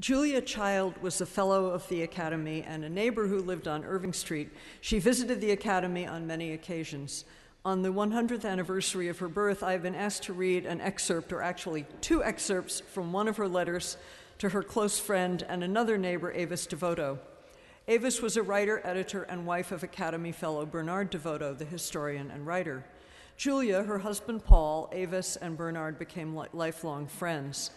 Julia Child was a fellow of the Academy and a neighbor who lived on Irving Street. She visited the Academy on many occasions. On the 100th anniversary of her birth, I have been asked to read an excerpt, or actually two excerpts, from one of her letters to her close friend and another neighbor, Avis Devoto. Avis was a writer, editor, and wife of Academy Fellow Bernard Devoto, the historian and writer. Julia, her husband Paul, Avis, and Bernard became lifelong friends.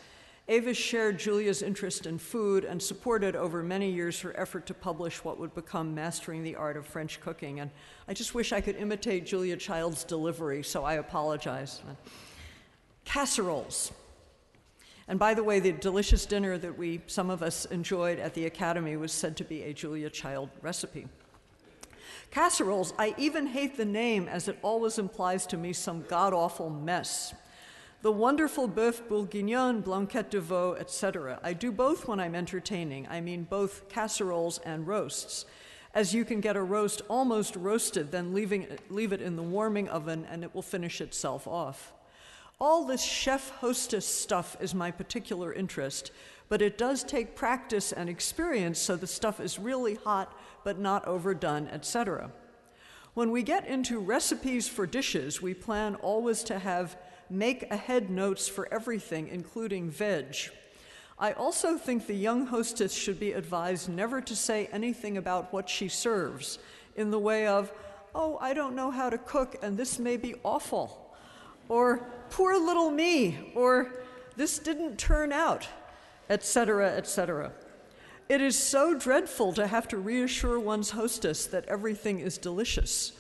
Avis shared Julia's interest in food and supported over many years her effort to publish what would become Mastering the Art of French Cooking. And I just wish I could imitate Julia Child's delivery, so I apologize. Casseroles. And by the way, the delicious dinner that we, some of us, enjoyed at the Academy was said to be a Julia Child recipe. Casseroles, I even hate the name as it always implies to me some god awful mess the wonderful boeuf bourguignon, blanquette de veau, etc. I do both when I'm entertaining. I mean both casseroles and roasts, as you can get a roast almost roasted, then leaving, leave it in the warming oven and it will finish itself off. All this chef hostess stuff is my particular interest, but it does take practice and experience so the stuff is really hot but not overdone, etc. When we get into recipes for dishes, we plan always to have make ahead notes for everything, including veg. I also think the young hostess should be advised never to say anything about what she serves in the way of, oh, I don't know how to cook and this may be awful, or poor little me, or this didn't turn out, etc., etc. It is so dreadful to have to reassure one's hostess that everything is delicious,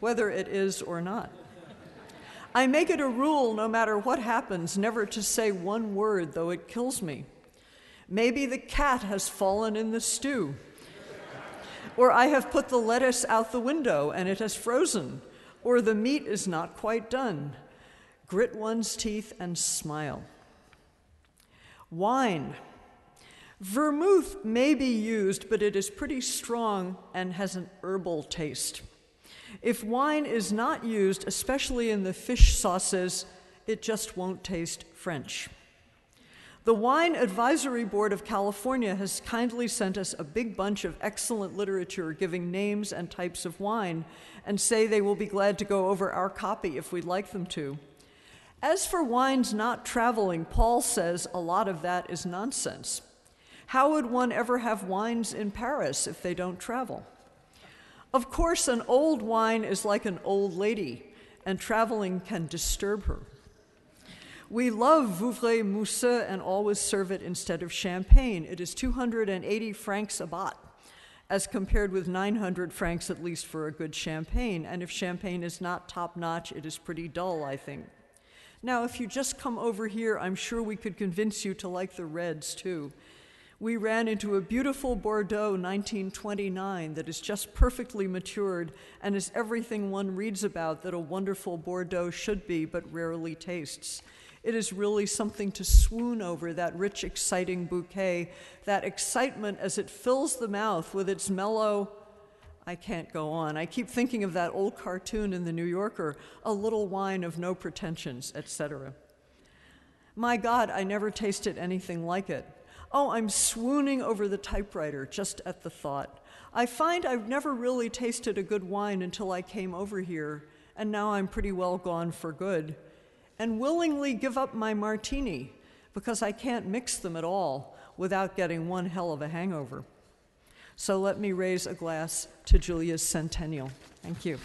whether it is or not. I make it a rule, no matter what happens, never to say one word, though it kills me. Maybe the cat has fallen in the stew. or I have put the lettuce out the window and it has frozen. Or the meat is not quite done. Grit one's teeth and smile. Wine. Vermouth may be used, but it is pretty strong and has an herbal taste. If wine is not used, especially in the fish sauces, it just won't taste French. The Wine Advisory Board of California has kindly sent us a big bunch of excellent literature giving names and types of wine and say they will be glad to go over our copy if we'd like them to. As for wines not traveling, Paul says a lot of that is nonsense. How would one ever have wines in Paris if they don't travel? Of course, an old wine is like an old lady, and traveling can disturb her. We love Vouvray Mousseux and always serve it instead of champagne. It is 280 francs a bot, as compared with 900 francs at least for a good champagne. And if champagne is not top notch, it is pretty dull, I think. Now, if you just come over here, I'm sure we could convince you to like the reds too we ran into a beautiful Bordeaux 1929 that is just perfectly matured and is everything one reads about that a wonderful Bordeaux should be but rarely tastes. It is really something to swoon over that rich, exciting bouquet, that excitement as it fills the mouth with its mellow. I can't go on. I keep thinking of that old cartoon in the New Yorker, a little wine of no pretensions, etc. My God, I never tasted anything like it. Oh, I'm swooning over the typewriter just at the thought. I find I've never really tasted a good wine until I came over here, and now I'm pretty well gone for good. And willingly give up my martini because I can't mix them at all without getting one hell of a hangover. So let me raise a glass to Julia's centennial. Thank you.